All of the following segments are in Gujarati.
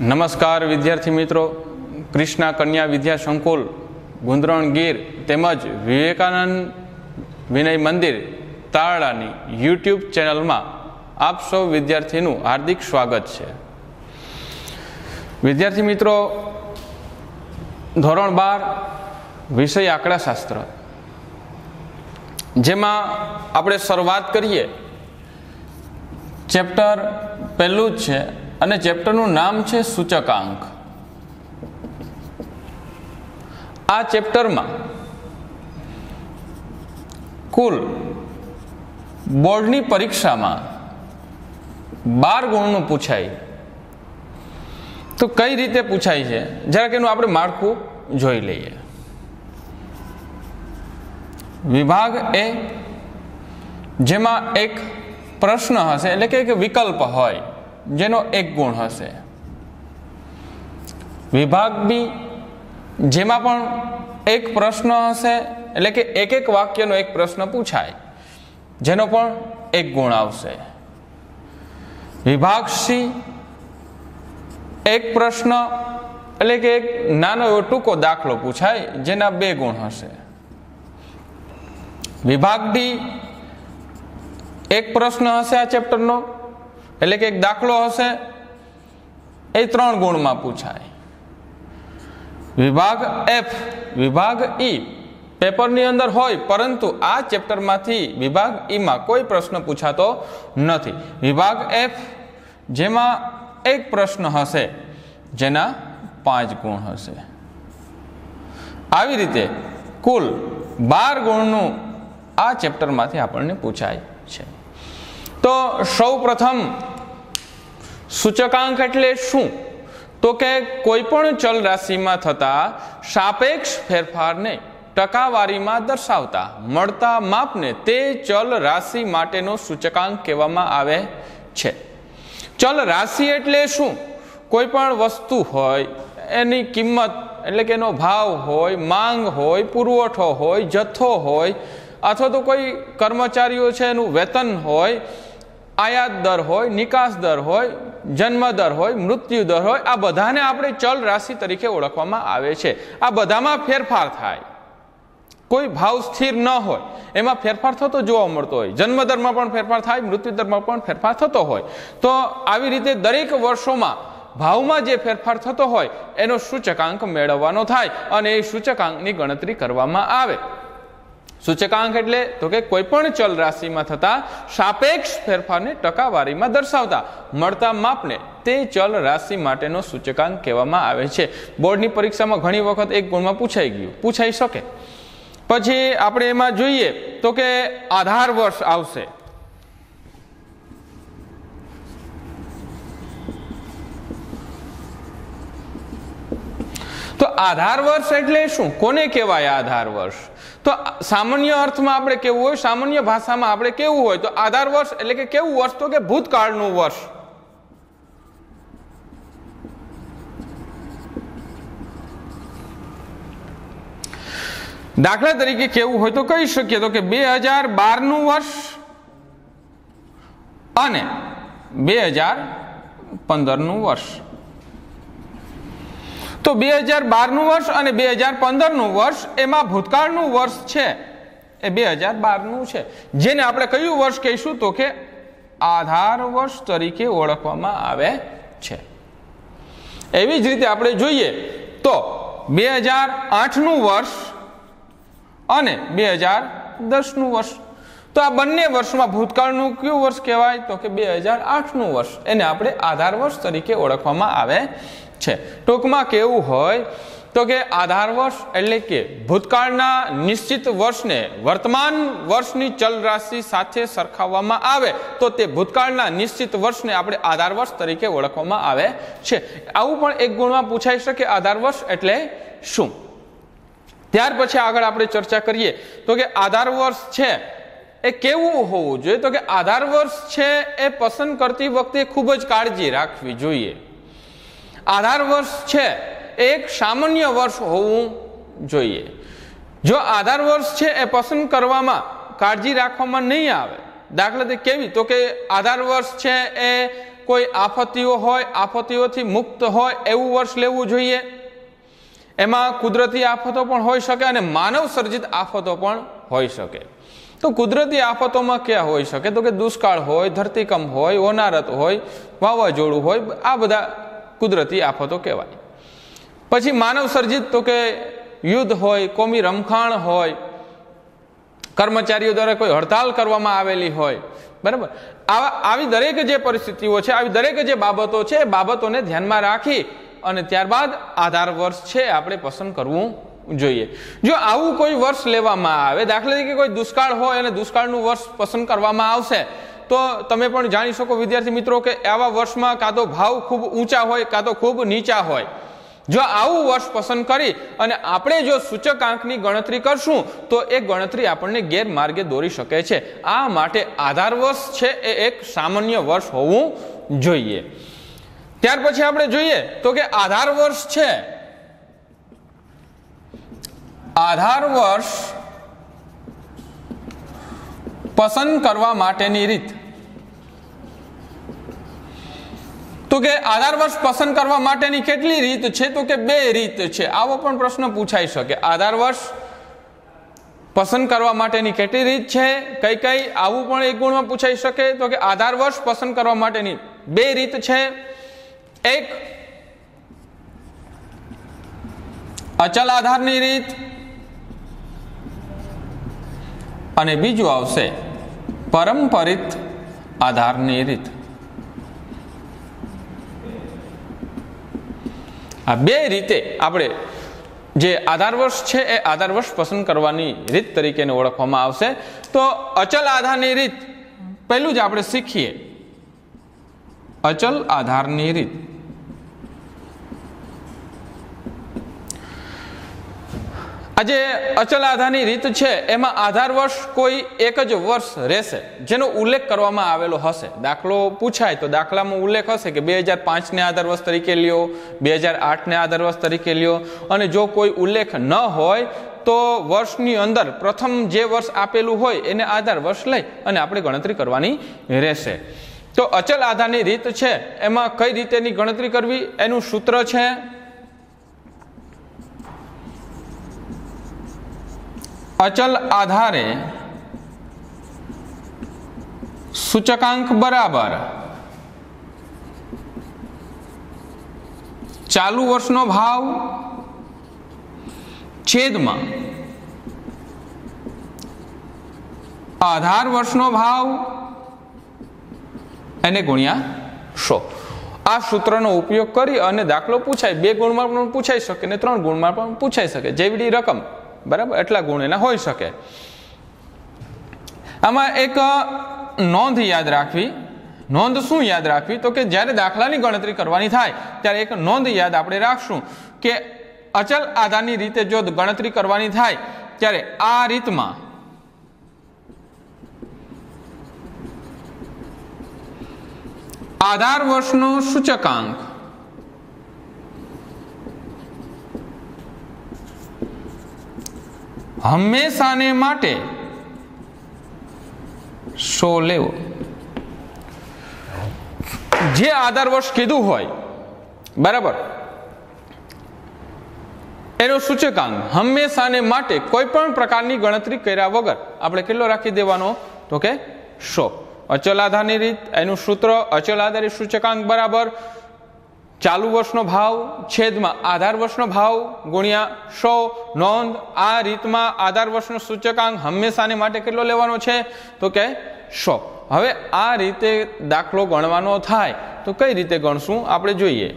નમસ્કાર વિદ્યાર્થી મિત્રો. કૃષ્ણા કન્યા વિદ્યા સંકુલ, ગુંદરણ ગીર તેમજ વિવેકાનંદ વિનય મંદિર તારડાની યુટ્યુબ ચેનલમાં આપ સૌ વિદ્યાર્થીનું હાર્દિક સ્વાગત છે. વિદ્યાર્થી મિત્રો, ધોરણ બાર, વિષય આંકડાશાસ્ત્ર. જેમાં આપણે શરૂઆત કરીએ. ચેપ્ટર પહેલું જ છે અને ચેપ્ટરનું નામ છે સૂચકાંક. આ ચેપ્ટરમાં કુલ બોર્ડની પરીક્ષામાં બાર ગુણનું પૂછાય. તો કઈ રીતે પૂછાય છે? જરાક એનું આપણે માળખું જોઈ લઈએ. વિભાગ એ જેમાં એક પ્રશ્ન હશે, એટલે કે એક વિકલ્પ હોય. જેનો એક ગુણ હશે. વિભાગ બી જેમાં પણ એક પ્રશ્ન હશે, એટલે કે એક એક વાક્યનો એક પ્રશ્ન પૂછાય, જેનો પણ એક ગુણ આવશે. વિભાગ સી એક પ્રશ્ન, એટલે કે એક નાનો એવો ટૂંકો દાખલો પૂછાય, જેના બે ગુણ હશે. વિભાગ ડી એક પ્રશ્ન હશે આ ચેપ્ટરનો એટલે કે એક દાખલો હશે. એ ત્રણ ગુણમાં પૂછાય. વિભાગ એફ વિભાગ ઈ પેપરની અંદર હોય, પરંતુ આ ચેપ્ટરમાંથી વિભાગ ઈમાં કોઈ પ્રશ્ન પૂછાતો નથી. વિભાગ એફ જેમાં એક પ્રશ્ન હશે, જેના પાંચ ગુણ હશે. આવી રીતે કુલ બાર ગુણનું આ ચેપ્ટરમાંથી આપણને પૂછાય. તો સૌ પ્રથમ સૂચકાંક એટલે શું? તો કે કોઈ પણ ચલ રાશિમાં થતા સાપેક્ષ ફેરફારને ટકાવારીમાં દર્શાવતા, મળતા માપને તે ચલ રાશિ માટેનો સૂચકાંક કહેવામાં આવે છે. ચલ રાશિ એટલે શું? કોઈ પણ વસ્તુ હોય, એની કિંમત એટલે કે એનો ભાવ હોય, માંગ હોય, પુરવઠો હોય, જથ્થો હોય, અથવા તો કોઈ કર્મચારીઓ છે, એનું વેતન હોય આયાત દર હોય, નિકાસ દર હોય, જન્મ દર હોય, મૃત્યુ દર હોય, આ બધાને આપણે ચલ રાશિ તરીકે ઓળખવામાં આવે છે. આ બધામાં ફેરફાર થાય. કોઈ ભાવ સ્થિર ન હોય, એમાં ફેરફાર થતો જોવા મળતો હોય. જન્મ દરમાં પણ ફેરફાર થાય, મૃત્યુ દરમાં પણ ફેરફાર થતો હોય. તો આવી રીતે દરેક વર્ષોમાં ભાવમાં જે ફેરફાર થતો હોય, એનો સૂચકાંક મેળવવાનો થાય અને એ સૂચકાંકની ગણતરી કરવામાં આવે. સૂચકાંક એટલે તો કે કોઈ પણ ચલ રાશિમાં થતા સાપેક્ષ ફેરફારને ટકાવારીમાં દર્શાવતા મળતા માપને તે ચલ રાશિ માટેનો સૂચકાંક કહેવામાં આવે છે. બોર્ડની પરીક્ષામાં ઘણી વખત એક ગુણમાં પૂછાઈ ગયું. પૂછાઈ શકે. પછી આપણે એમાં જોઈએ તો કે આધાર વર્ષ આવશે. તો આધાર વર્ષ એટલે શું? કોને કહેવાય આધાર વર્ષ? તો સામાન્ય અર્થમાં આપણે કેવું હોય? સામાન્ય ભાષામાં આપણે કેવું હોય? તો આધાર વર્ષ એટલે કે કેવું વર્ષ? તો કે ભૂતકાળનું વર્ષ. દાખલા તરીકે કેવું હોય તો કહી શકીએ તો કે બે હજાર બારનું વર્ષ અને બે હજાર પંદરનું વર્ષ. તો બે હજાર બારનું વર્ષ અને બે હજાર પંદરનું વર્ષ એમાં ભૂતકાળનું વર્ષ છે. એ બે હજાર બારનું છે. જેને આપણે કયું વર્ષ કહીશું તો કે આધાર વર્ષ તરીકે ઓળખવામાં આવે છે. એવી જ રીતે આપણે જોઈએ તો બે હજાર આઠનું વર્ષ અને બે હજાર દસનું વર્ષ. તો આ બંને વર્ષમાં ભૂતકાળનું કયું વર્ષ કહેવાય? તો કે બે હજાર આઠનું વર્ષ. એને આપણે આધાર વર્ષ તરીકે ઓળખવામાં આવે છે ટૂંકમાં કેવું હોય તો કે આધાર વર્ષ એટલે કે ભૂતકાળના નિશ્ચિત વર્ષને વર્તમાન વર્ષની ચલ રાશિ સાથે સરખાવવામાં આવે તો તે ભૂતકાળના નિશ્ચિત વર્ષને આપણે આધાર વર્ષ તરીકે ઓળખવામાં આવે છે. આવું પણ એક ગુણમાં પૂછાઈ શકે આધાર વર્ષ એટલે શું? ત્યાર પછી આગળ આપણે ચર્ચા કરીએ તો કે આધાર વર્ષ છે એ કેવું હોવું જોઈએ? તો કે આધાર વર્ષ છે એ પસંદ કરતી વખતે ખૂબ જ કાળજી રાખવી જોઈએ. આધાર વર્ષ છે. એક સામાન્ય વર્ષ હોવું જોઈએ. જો આધાર વર્ષ છે એ પસંદ કરવામાં કાળજી રાખવામાં નહીં આવે, દાખલા તરીકે કેવી? તો કે આધાર વર્ષ છે એ કોઈ આફતીઓ હોય, આફતીઓથી મુક્ત હોય એવું વર્ષ લેવું જોઈએ. એમાં કુદરતી આફતો પણ હોઈ શકે અને માનવ સર્જિત આફતો પણ હોઈ શકે. તો કુદરતી આફતોમાં ક્યાં હોઈ શકે? તો કે દુષ્કાળ હોય, ધરતીકંપ હોય ઓનારત હોય, વાવાઝોડું હોય, આ બધા કુદરતી આફતો કહેવાય. પછી માનવ સર્જિત તો કે યુદ્ધ હોય, કોમી રમખાણ હોય, કર્મચારીઓ દ્વારા કોઈ હડતાલ કરવામાં આવેલી હોય, બરાબર? આવા, આવી દરેક જે પરિસ્થિતિઓ છે, આવી દરેક જે બાબતો છે, એ બાબતોને ધ્યાનમાં રાખી અને ત્યારબાદ આધાર વર્ષ છે, આપણે પસંદ કરવું જોઈએ. જો આવું કોઈ વર્ષ લેવામાં આવે, દાખલા તરીકે કોઈ દુષ્કાળ હોય અને દુષ્કાળનું વર્ષ પસંદ કરવામાં આવશે તો તમે પણ જાણી શકો વિદ્યાર્થી મિત્રો કે આવા વર્ષમાં કાં તો ભાવ ખૂબ ઊંચા હોય કાં તો ખૂબ નીચા હોય. જો આવું વર્ષ પસંદ કરી અને આપણે જો સૂચકાંકની ગણતરી કરશું, તો એ ગણતરી આપણને ગેરમાર્ગે દોરી શકે છે. આ માટે આધાર વર્ષ છે એ એક સામાન્ય વર્ષ હોવું જોઈએ. ત્યાર પછી આપણે જોઈએ તો કે આધાર વર્ષ છે. આધાર વર્ષ પસંદ કરવા માટેની રીત. તો કે આધાર વર્ષ પસંદ કરવા માટેની કેટલી રીત છે? તો કે બે રીત છે. આવો પણ પ્રશ્ન પૂછાઈ શકે. આધાર વર્ષ પસંદ કરવા માટેની કેટલી રીત છે? કઈ કઈ? આવું પણ એક ગુણમાં પૂછાઈ શકે. તો કે આધાર વર્ષ પસંદ કરવા માટેની બે રીત છે. એક, અચલ આધારની રીત. અને બીજું આવશે પરંપરિત આધારની રીત. આ બે રીતે આપણે જે આધાર વર્ષ છે એ આધાર વર્ષ પસંદ કરવાની રીત તરીકે ઓળખવામાં આવશે. તો અચલ આધારની રીત પહેલું જ આપણે શીખીએ. અચલ આધારની રીત. આ જે અચલ આધારની રીત છે, એમાં આધાર વર્ષ કોઈ એક જ વર્ષ રહેશે, જેનો ઉલ્લેખ કરવામાં આવેલો હશે. દાખલો પૂછાય તો દાખલામાં ઉલ્લેખ હશે કે બે હજાર પાંચને આધાર વર્ષ તરીકે લ્યો, બે હજાર આઠને આધાર વર્ષ તરીકે લ્યો, અને જો કોઈ ઉલ્લેખ ન હોય તો વર્ષની અંદર પ્રથમ જે વર્ષ આપેલું હોય એને આધાર વર્ષ લઈ અને આપણે ગણતરી કરવાની રહેશે. તો અચલ આધારની રીત છે, એમાં કઈ રીતેની ગણતરી કરવી? એનું સૂત્ર છે અચલ આધારે સૂચકાંક બરાબર ચાલુ વર્ષનો ભાવ છેદમાં આધાર વર્ષનો ભાવ એને ગુણ્યા સો. આ સૂત્રનો ઉપયોગ કરી અને દાખલો પૂછાય. બે ગુણમાં પણ પૂછાઈ શકે ને ત્રણ ગુણમાં પણ પૂછાઈ શકે. જેવી રકમ. બરાબર? એટલા ગુણ એના હોઈ શકે. આમાં એક નોંધ યાદ રાખવી. નોંધ શું યાદ રાખવી? તો કે જ્યારે દાખલાની ગણતરી કરવાની થાય, ત્યારે એક નોંધ યાદ આપણે રાખશું કે અચલ આધારની રીતે જો ગણતરી કરવાની થાય, ત્યારે આ રીતમાં આધાર વર્ષનો સૂચકાંક હંમેશાને માટે સો લેવો. જે આધાર વર્ષ કીધું હોય, બરાબર? એનો સૂચકાંક, હંમેશાને માટે કોઈ પણ પ્રકારની ગણતરી કર્યા વગર આપણે કેટલો રાખી દેવાનો? તો કે સો. અચલ આધારની રીત, એનું સૂત્ર અચલ આધારિત સૂચકાંક બરાબર. ચાલુ વર્ષનો ભાવ, છેદમાં આધાર વર્ષનો ભાવ, ગુણ્યા સો, નોંધ, આ રીતમાં આધાર વર્ષનો સૂચકાંક હંમેશાને માટે કેટલો લેવાનો છે? તો કે સો. હવે આ રીતે દાખલો ગણવાનો થાય. તો કઈ રીતે ગણશું? આપણે જોઈએ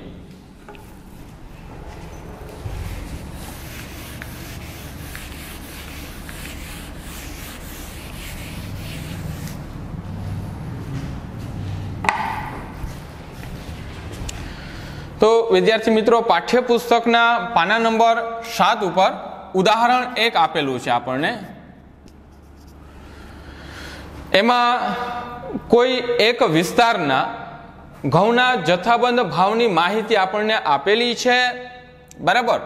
તો વિદ્યાર્થી મિત્રો, પાઠ્યપુસ્તકના પાના નંબર સાત ઉપર ઉદાહરણ એક આપેલું છે આપણને. એમાં કોઈ એક વિસ્તારના ઘઉંના જથ્થાબંધ ભાવની માહિતી આપણને આપેલી છે. બરાબર?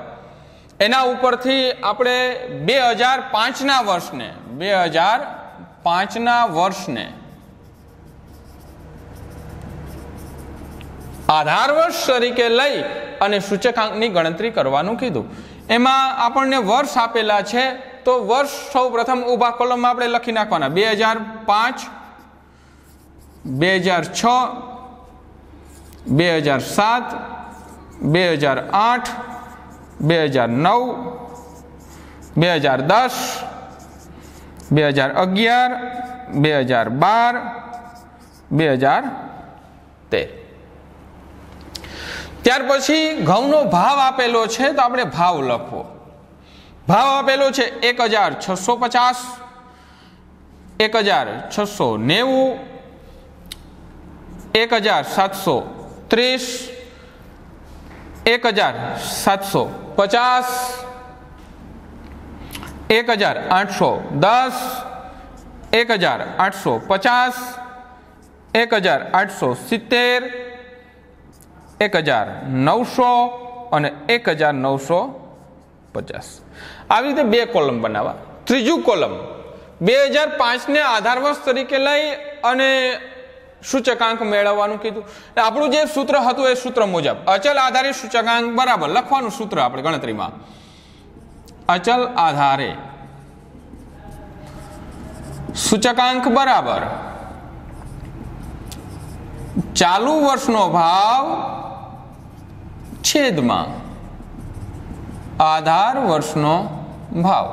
એના ઉપરથી આપણે બે હજાર પાંચના વર્ષને, બે હજાર પાંચના વર્ષને આધાર વર્ષ તરીકે લઈ અને સૂચકાંકની ગણતરી કરવાનું કીધું. એમાં આપણને વર્ષ આપેલા છે, તો વર્ષ સૌ પ્રથમ ઊભા કોલમમાં આપણે લખી નાખવાના. બે હજાર પાંચ, બે હજાર છ, બે હજાર સાત, બે હજાર આઠ, બે હજાર નવ, બે હજાર દસ, બે હજાર અગિયાર, બે હજાર બાર, બે હજાર તેર. ત્યાર પછી ઘઉંનો ભાવ આપેલો છે, તો આપણે ભાવ લખવો. ભાવ આપેલો છે એક હજાર છસો પચાસ એક હજાર છસો નેવું એક હજાર સાતસો ત્રીસ એક હજાર સાતસો પચાસ એક હજાર આઠસો દસ એક હજાર આઠસો પચાસ એક હજાર આઠસો સિત્તેર એક હજાર નવસો અને એક હજાર નવસો પચાસ. આવી રીતે બે કોલમ બનાવવા. ત્રીજું કોલમ, બે હજાર પાંચને આધાર વર્ષ તરીકે લઈ અને સૂચકાંક મેળવવાનું કીધું. આપણું જે સૂત્ર હતું એ સૂત્ર મુજબ, અચલ આધારે સૂચકાંક બરાબર, લખવાનું સૂત્ર આપણે ગણતરીમાં. અચલ આધારે સૂચકાંક બરાબર ચાલુ વર્ષનો ભાવ છેદમાં આધાર વર્ષનો ભાવ.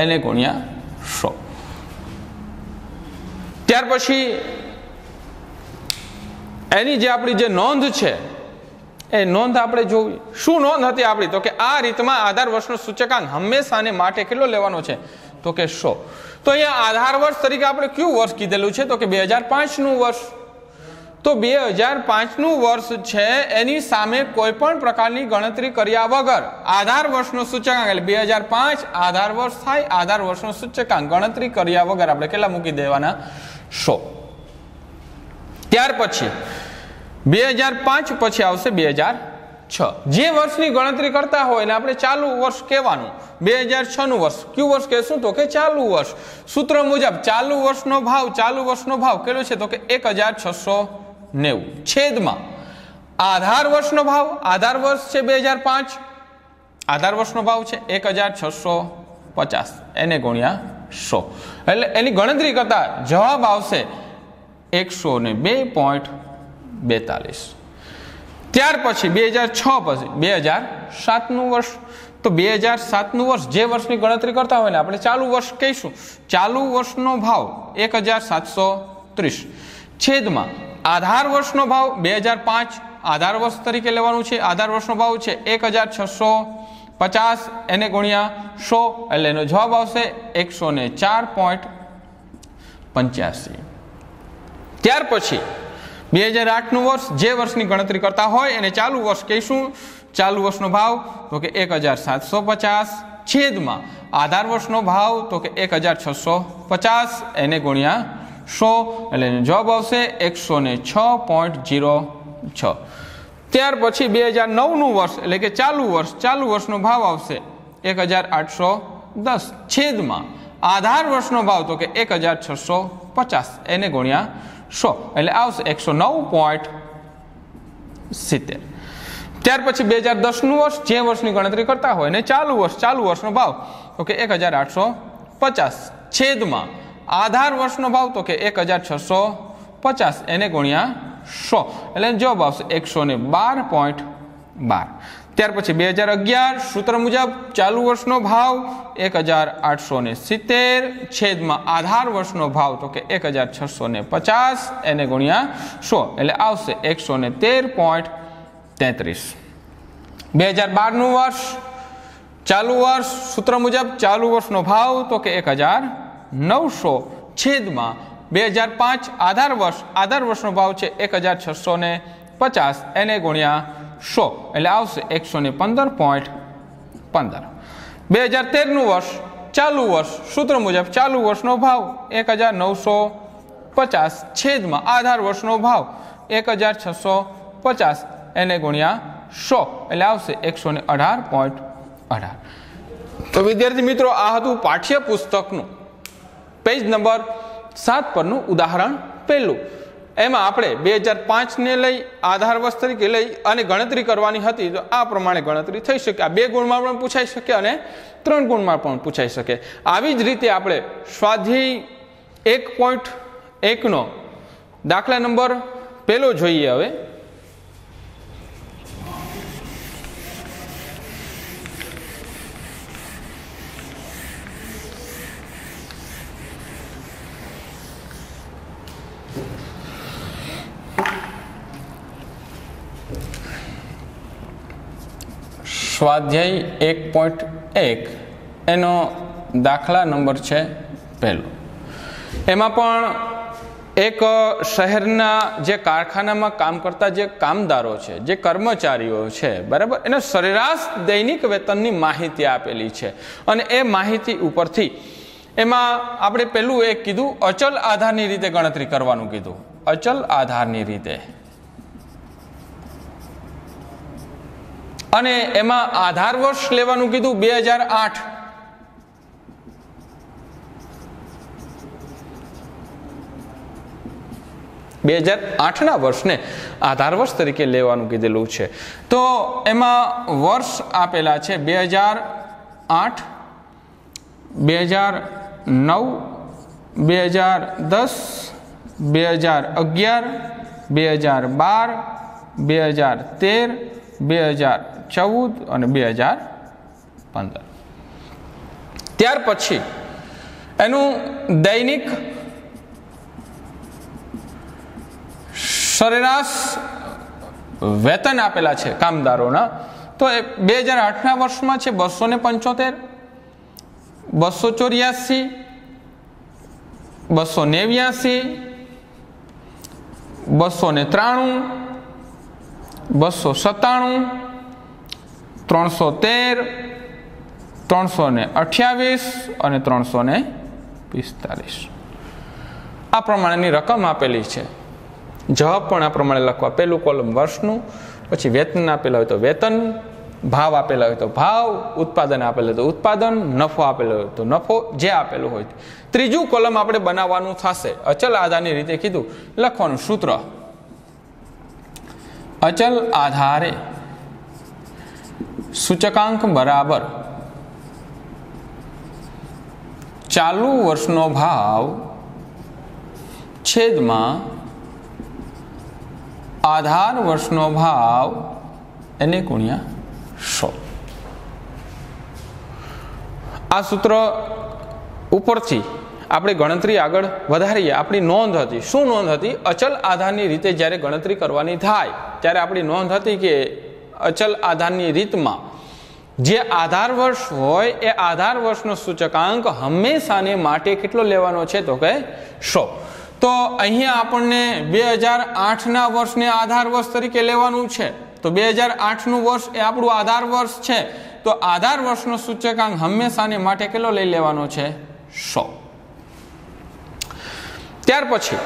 એને ગુણ્યા સો. ત્યાર પછી એની જે આપણી જે નોંધ છે, એ નોંધ આપણે જોવી શું નોંધ હતી આપણી? તો કે આ રીતમાં આધાર વર્ષનો સૂચકાંક હંમેશાને માટે કેટલો લેવાનો છે? તો કે સો. તો અહીંયા આધાર વર્ષ તરીકે આપણે કયું વર્ષ કીધેલું છે? તો કે બે હજાર પાંચનું વર્ષ. તો બે હજાર પાંચનું વર્ષ છે, એની સામે કોઈ પણ પ્રકારની ગણતરી કર્યા વગર. આધાર વર્ષનો સૂચકાંક, એટલે બે હજાર પાંચ આધાર વર્ષ થાય, આધાર વર્ષનો સૂચકાંક. ગણતરી કર્યા વગર આપણે કેટલા મૂકી દેવાના? સો. ત્યાર પછી, બે હજાર પાંચ પછી આવશે બે હજાર છ. જે વર્ષની ગણતરી કરતા હોય ને આપણે ચાલુ વર્ષ કહેવાનું. બે હજાર છ નું વર્ષ. કયું વર્ષ કહેશું? તો કે ચાલુ વર્ષ. સૂત્ર મુજબ ચાલુ વર્ષનો ભાવ, ચાલુ વર્ષનો ભાવ કેટલો છે? તો કે એક હજાર છસો નેવું. છેદમાં. આધાર વર્ષનો ભાવ, આધાર વર્ષ છે બે હજાર પાંચ. આધાર વર્ષનો ભાવ છે એક હજાર છસો પચાસ. એને ગુણ્યા સો. એટલે એની ગણતરી કરતા જવાબ આવશે એકસો ને બે પોઈન્ટ બેતાલીસ. ત્યાર પછી બે હજાર છ પછી, બે હજાર સાતનું વર્ષ. તો બે હજાર સાતનું વર્ષ જે વર્ષની ગણતરી કરતા હોય ને, આપણે ચાલુ વર્ષ કહીશું. ચાલુ વર્ષનો ભાવ એક હજાર સાતસો ત્રીસ. છેદમાં. આધાર વર્ષનો ભાવ બે હજાર પાંચ આધાર વર્ષ તરીકે લેવાનું છે. આધાર વર્ષનો ભાવ છે એક હજાર છસો પચાસ એને ગુણ્યા સો એટલે એનો જવાબ આવશે એકસો ને ચાર પોઈન્ટ પંચ્યાસી. ત્યાર પછી બે હજાર આઠનું વર્ષ જે વર્ષની ગણતરી કરતા હોય એને ચાલુ વર્ષ કહીશું. ચાલુ વર્ષનો ભાવ તો કે એક હજાર સાતસો પચાસ. છેદમાં આધાર વર્ષનો ભાવ તો કે એક હજાર છસો પચાસ એને ગુણ્યા સો એટલે જવાબ આવશે એકસો ને છ પોઈન્ટ જીરો છ. ત્યાર પછી બે હજાર નવનું વર્ષ એટલે કે ચાલુ વર્ષ, ચાલુ વર્ષનો ભાવ આવશે એક હજાર આઠસો દસ છેદમાં. આધાર વર્ષનો ભાવ તો કે એક હજાર છસો પચાસ, એને ગુણ્યા સો એટલે આવશે એકસો નવ પોઈન્ટ સિત્તેર. ત્યાર પછી બે હજાર દસનું વર્ષ, જે વર્ષની ગણતરી કરતા હોય ને ચાલુ વર્ષ, ચાલુ વર્ષનો ભાવ તો કે એક હજાર આઠસો પચાસ છેદમાં. આધાર વર્ષનો ભાવ તો કે એક હજાર છસો પચાસ, એને ગુણ્યા સો. એટલે જવાબ આવશે એકસો ને બાર પોઈન્ટ બાર. ત્યાર પછી બે હજાર અગિયાર સૂત્ર મુજબ ચાલુ વર્ષનો ભાવ એક હજાર આઠસો ને સિત્તેર, છેદમાં આધાર વર્ષનો ભાવ તો કે એક હજાર છસો ને પચાસ, એને ગુણ્યા સો. એટલે આવશે એકસો ને તેર પોઈન્ટ તેત્રીસ. બે હજાર બારનું વર્ષ ચાલુ વર્ષ સૂત્ર મુજબ ચાલુ વર્ષનો ભાવ તો કે એક હજાર નવસો છેદમાં બે હજાર પાંચ આધાર વર્ષ, આધાર વર્ષનો ભાવ છે એક હજાર છસો ને પચાસ એને ગુણ્યા સો. એટલે આવશે એકસો ને પંદર પોઈન્ટ પંદર. બે હજાર તેરનું વર્ષ, ચાલુ વર્ષ, સૂત્ર મુજબ ચાલુ વર્ષનો ભાવ એક હજાર નવસો પચાસ છેદમાં આધાર વર્ષનો ભાવ એક હજાર છસો પચાસ એને ગુણ્યા સો. એટલે આવશે એકસો ને અઢાર પોઈન્ટ અઢાર. તો વિદ્યાર્થી મિત્રો, આ હતું પાઠ્ય પુસ્તકનું પેજ નંબર સાત પરનું ઉદાહરણ પહેલું. એમાં આપણે બે હજાર પાંચને લઈ, આધાર વર્ષ તરીકે લઈ અને ગણતરી કરવાની હતી. તો આ પ્રમાણે ગણતરી થઈ શકે. આ બે ગુણમાં પણ પૂછાઈ શકે અને ત્રણ ગુણમાં પણ પૂછાઈ શકે. આવી જ રીતે આપણે સ્વાધ્યાય એક પોઈન્ટ એકનો દાખલા નંબર પહેલો જોઈએ હવે. સ્વાધ્યાય એક પોઈન્ટ એક. એનો દાખલા નંબર છે પહેલો. એમાં પણ એક શહેરના જે કારખાનામાં કામ કરતા જે કામદારો છે, જે કર્મચારીઓ છે, બરાબર? એને સરેરાશ દૈનિક વેતનની માહિતી આપેલી છે. અને એ માહિતી ઉપરથી એમાં આપણે પેલું એક કીધું, અચલ આધારની રીતે ગણતરી કરવાનું કીધું. અચલ આધારની રીતે. અને એમાં આધાર વર્ષ લેવાનું કીધું બે હજાર આઠ. બે હજાર આઠના વર્ષને આધાર વર્ષ તરીકે લેવાનું કીધેલું છે. તો એમાં વર્ષ આપેલા છે બે હજાર આઠ, બે હજાર નવ, બે હજાર દસ, બે હજાર અગિયાર, બે હજાર બાર, બે હજાર તેર બે હજાર ચૌદ અને બે હજાર પંદર. ત્યાર પછી એનું દૈનિક સરેરાશ વેતન આપેલા છે કામદારોના. તો એ બે હજાર આઠના વર્ષમાં છે બસો ને પંચોતેર, બસો ચોર્યાસી, બસો નેવ્યાસી બસો ને ત્રાણું બસો સત્તાણું, ત્રણસો તેર, ત્રણસો ને અઠ્યાવીસ અને ત્રણસો ને પિસ્તાલીસ. આ પ્રમાણેની રકમ આપેલી છે. જવાબ પણ આ પ્રમાણે લખવા પહેલું કોલમ વર્ષનું, પછી વેતન આપેલા હોય તો વેતન, ભાવ આપેલા હોય તો ભાવ, ઉત્પાદન આપેલું હોય તો ઉત્પાદન, નફો આપેલો હોય તો નફો, જે આપેલું હોય. ત્રીજું કોલમ આપણે બનાવવાનું થશે. અચલ આધારની રીતે કીધું. લખવાનું સૂત્ર. અચલ આધારે. સૂચકાંક બરાબર. ચાલુ વર્ષનો ભાવ છેદમાં આધાર વર્ષનો ભાવ એને ગુણ્યા સો. આ સૂત્ર ઉપરથી આપણે ગણતરી આગળ વધારીએ. આપણી નોંધ હતી. શું નોંધ હતી? અચલ આધારની રીતે જ્યારે ગણતરી કરવાની થાય, ત્યારે આપણી નોંધ હતી કે અચલ આધારની રીતમાં જે આધાર વર્ષ હોય, એ આધાર વર્ષનો સૂચકાંક હંમેશાને માટે કેટલો લેવાનો છે તો કે સો. તો અહીંયા આપણને બે હજાર આઠના વર્ષને આધાર વર્ષ તરીકે લેવાનું છે. તો બે હજાર આઠનું વર્ષ એ આપણું આધાર વર્ષ છે. તો આધાર વર્ષનો સૂચકાંક હંમેશાને માટે કેટલો લઈ લેવાનો છે? સો. ત્યાર પછી,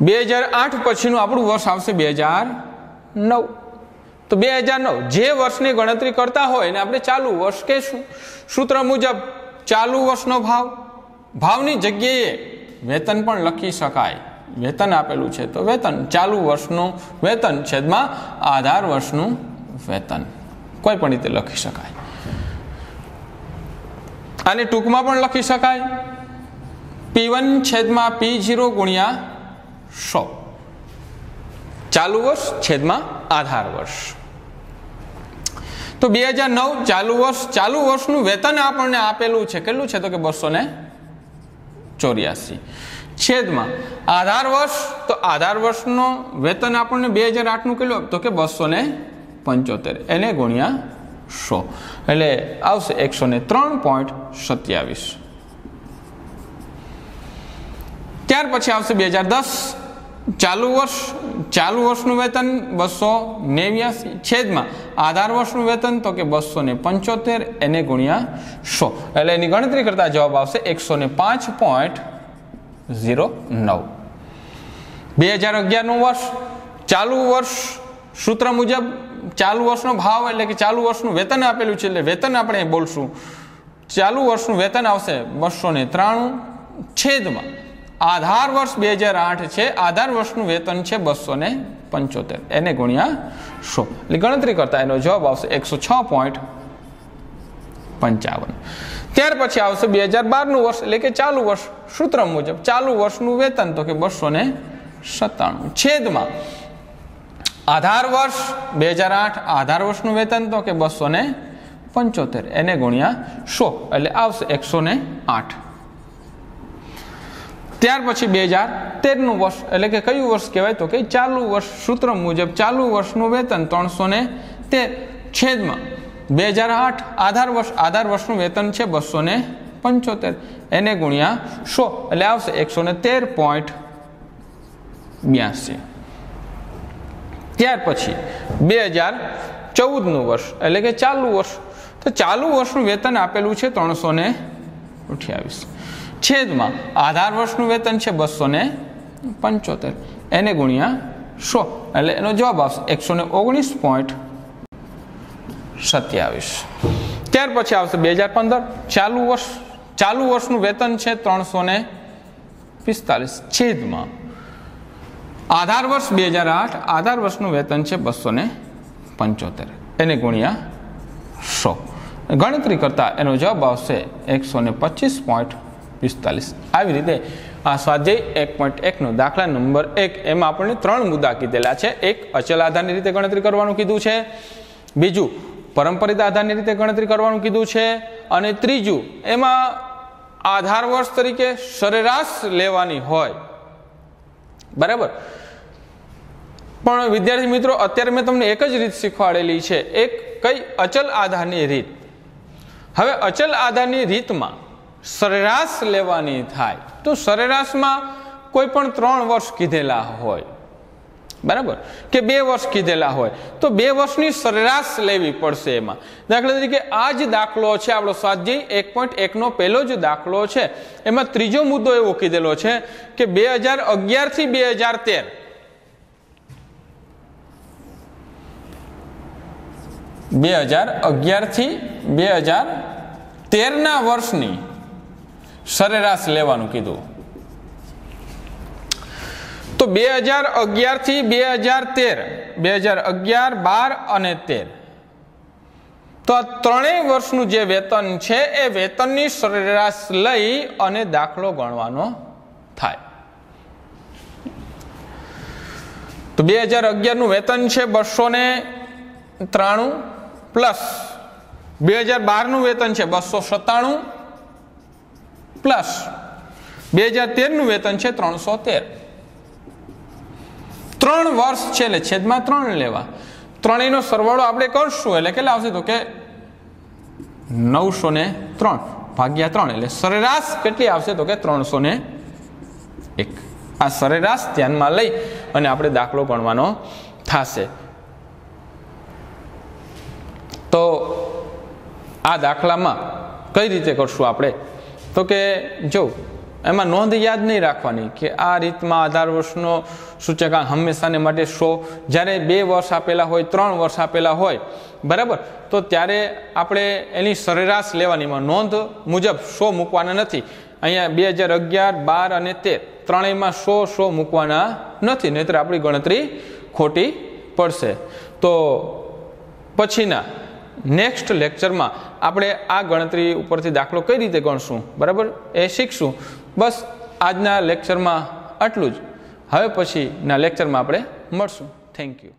બે હજાર આઠ પછીનું આપણું વર્ષ આવશે બે હજાર નવ. તો બે હજાર નવ, જે વર્ષની ગણતરી કરતા હોય ને આપણે ચાલુ વર્ષ કહેશું. સૂત્ર મુજબ ચાલુ વર્ષનો ભાવ, ભાવની જગ્યાએ વેતન પણ લખી શકાય. વેતન આપેલું છે તો વેતન, ચાલુ વર્ષનું વેતન છેદમાં આધાર વર્ષનું વેતન. કોઈ પણ રીતે લખી શકાય. આને ટૂંકમાં પણ લખી શકાય. પી વન છેદમાં પી ઝીરો ગુણ્યા સો. ચાલુ વર્ષ છેદમાં આધાર વર્ષ. તો બે હજાર નવ ચાલુ વર્ષ, ચાલુ વર્ષનું વેતન આપણને આપેલું છે. કેટલું છે તો કે બસો ને ચોર્યાસી. છેદમાં આધાર વર્ષ, તો આધાર વર્ષનો વેતન આપણને બે હજાર આઠનું કેટલું તો કે બસો ને પંચોતેર. એને ગુણ્યા સો. એટલે આવશે એકસો ને ત્રણ પોઈન્ટ સત્યાવીસ. ત્યાર પછી આવશે બે હજાર દસ. ચાલુ વર્ષ, ચાલુ વર્ષનું વેતન બસો નેવ્યાસી, છેદમાં આધાર વર્ષનું વેતન તો કે બસો ને પંચોતેર, એને ગુણ્યા સો. એટલે એની ગણતરી કરતા જવાબ આવશે એકસો ને પાંચ પોઈન્ટ ઝીરો નવ. બે હજાર અગિયારનું વર્ષ, ચાલુ વર્ષ સૂત્ર મુજબ ચાલુ વર્ષનો ભાવ એટલે કે ચાલુ વર્ષનું વેતન આપેલું છે એટલે વેતન આપણે બોલશું. ચાલુ વર્ષનું વેતન આવશે બસો ને ત્રાણું, છેદમાં આધાર વર્ષ બે હજાર આઠ છે, આધાર વર્ષનું વેતન છે બસો ને પંચોતેર. એને ગુણ્યા સો. એટલે ગણતરી કરતા એનો જવાબ આવશે એકસો છ પોઈન્ટ પંચાવન. ત્યાર પછી આવશે બે હજાર બારનું વર્ષ, એટલે કે ચાલુ વર્ષ, સૂત્ર મુજબ. ચાલુ વર્ષનું વેતન તો કે બસો ને સત્તાણું. છેદમાં આધાર વર્ષ બે હજાર આઠ, આધાર વર્ષનું વેતન તો કે બસો ને પંચોતેર. એને ગુણ્યા સો. એટલે આવશે એકસો ને આઠ. ત્યાર પછી બે હજાર તેરનું વર્ષ, એટલે કે કયું વર્ષ કહેવાય તો કે ચાલુ વર્ષ સૂત્ર મુજબ ચાલુ વર્ષનું વેતન ત્રણસો ને તેર છેદમાં બે હજાર આઠ, આધાર વર્ષ, આધાર વર્ષનું વેતન છે બસો ને પંચોતેર. એને ગુણ્યા સો, એટલે આવશે એકસો ને તેર પોઈન્ટ બ્યાસી. ત્યાર પછી બે હજાર ચૌદનું વર્ષ, એટલે કે ચાલુ વર્ષ. તો ચાલુ વર્ષનું વેતન આપેલું છે ત્રણસો ને અઠ્યાવીસ. છેદમાં આધાર વર્ષનું વેતન છે બસો ને પંચોતેર. એને ગુણ્યા સો. એટલે એનો જવાબ આવશે એકસો ને ઓગણીસ પોઈન્ટ સત્યાવીસ. ત્યાર પછી આવશે બે હજાર પંદર. ચાલુ વર્ષ, ચાલુ વર્ષનું વેતન છે ત્રણસો ને પિસ્તાલીસ. છેદમાં આધાર વર્ષ બે હજાર આઠ, આધાર વર્ષનું વેતન છે બસો ને પંચોતેર. એને ગુણ્યા સો. ગણતરી કરતા એનો જવાબ આવશે એકસો ને પચીસ પોઈન્ટ પિસ્તાલીસ. આવી રીતે આ સ્વાધ્યાય એક પોઈન્ટ એકનો દાખલા નંબર એક એમાં આપણને ત્રણ મુદ્દા કીધેલા છે. એક અચલ આધારની રીતે ગણતરી કરવાનું કીધું છે. બીજું પરંપરિત આધારની રીતે ગણતરી કરવાનું કીધું છે. અને ત્રીજું એમાં આધાર વર્ષ તરીકે સરેરાશ લેવાની હોય. બરાબર? પણ વિદ્યાર્થી મિત્રો, અત્યારે મેં તમને એક જ રીત શીખવાડેલી છે. એક કઈ અચલ આધારની રીત? હવે અચલ આધારની રીતમાં સરેરાશ લેવાની થાય. તો સરેરાશમાં કોઈ પણ ત્રણ વર્ષ કીધેલા હોય. બરાબર? કે બે વર્ષ કીધેલા હોય. તો બે વર્ષની સરેરાશ લેવી પડશે એમાં. દાખલા તરીકે આ જ દાખલો છે આપણો સ્વાધ્યાય એક પોઈન્ટ એકનો પહેલો જ દાખલો છે. એમાં ત્રીજો મુદ્દો એવો કીધેલો છે કે બે હજાર અગિયારથી બે હજાર તેર. બે હજાર અગિયારથી બે હજાર તેરના વર્ષની સરેરાશ લેવાનું કીધું. તો બે હજાર અગિયારથી બે હજાર તેર, બે હજાર અગિયાર, બાર અને તેર. તો આ ત્રણેય વર્ષનું જે વેતન છે એ વેતનની સરેરાશ લઈ અને દાખલો ગણવાનો થાય. તો બે હજાર અગિયારનું વેતન છે બસો ને ત્રાણું, પ્લસ બે હજાર બારનું વેતન છે બસો સત્તાણું પ્લસ બે હજાર તેરનું વેતન છે ત્રણસો તેર ત્રણ વર્ષ છે એટલે છેદમાં ત્રણ લેવા. ત્રણેયનો સરવાળો આપણે કરશું એટલે કેટલા આવશે તો કે નવસો ને ત્રણ ભાગ્યા ત્રણ એટલે સરેરાશ કેટલી આવશે તો કે ત્રણસો ને એક. આ સરેરાશ ધ્યાનમાં લઈ અને આપણે દાખલો ગણવાનો થશે. તો આ દાખલામાં કઈ રીતે કરશું આપણે? તો કે જો, એમાં નોંધ યાદ નહીં રાખવાની કે આ રીતમાં આધાર વર્ષનો સૂચકાંક હંમેશાને માટે સો, જ્યારે બે વર્ષ આપેલા હોય, ત્રણ વર્ષ આપેલા હોય, બરાબર? તો ત્યારે આપણે એની સરેરાશ લેવાનીમાં નોંધ મુજબ સો મૂકવાના નથી. અહીંયા બે હજાર અગિયાર, બાર અને તેર, ત્રણેયમાં સો સો મૂકવાના નથી, નહીતર આપણી ગણતરી ખોટી પડશે. તો પછીના, નેક્સ્ટ લેક્ચરમાં આપણે આ ગણતરી ઉપરથી દાખલો કઈ રીતે ગણશું? બરાબર? એ શીખશું. બસ આજના લેક્ચરમાં આટલું જ. હવે પછીના લેક્ચરમાં આપણે મળશું. Thank you